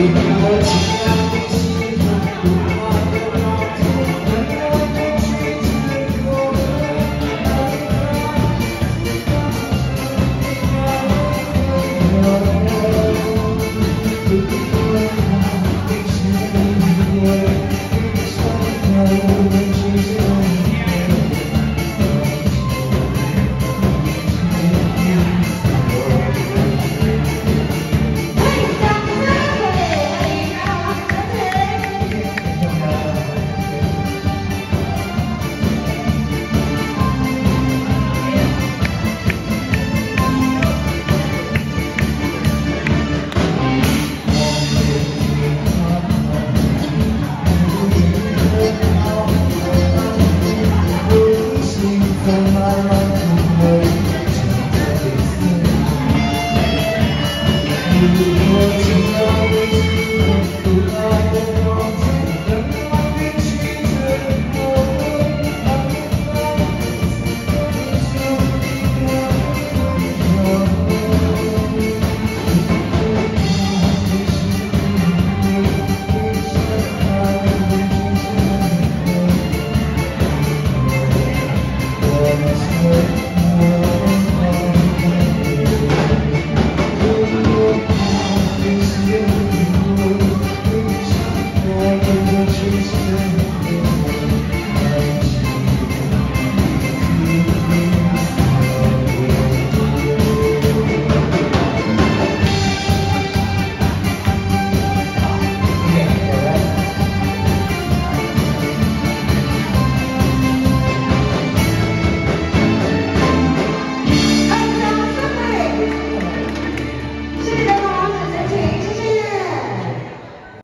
You.